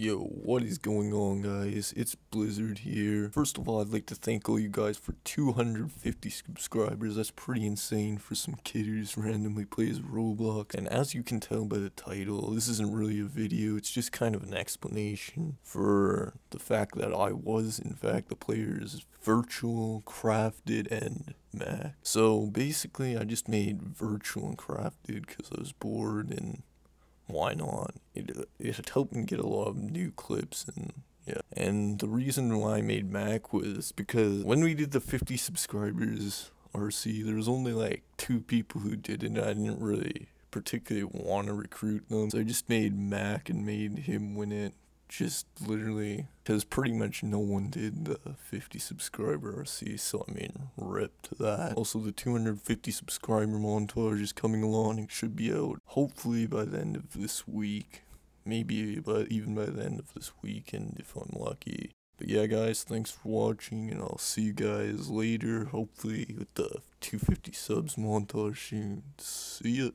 Yo, what is going on guys? It's Blizzard here. First of all, I'd like to thank all you guys for 250 subscribers. That's pretty insane for some kid who just randomly plays Roblox. And as you can tell by the title, this isn't really a video, it's just kind of an explanation for the fact that I was in fact the player's virtual, crafted, and Mac. So basically, I just made virtual and crafted because I was bored and why not? It it helped me get a lot of new clips and yeah. And the reason why I made Mac was because when we did the 50 subscribers RC, there was only like two people who did it. I didn't really particularly want to recruit them, so I just made Mac and made him win it just literally because pretty much no one did the 50 subscriber RC, so I mean, rip to that. Also, the 250 subscriber montage is coming along it should be out hopefully by the end of this week. Maybe but even by the end of this weekend if I'm lucky. But yeah, guys, thanks for watching, and I'll see you guys later, hopefully with the 250 subs montage soon. See ya.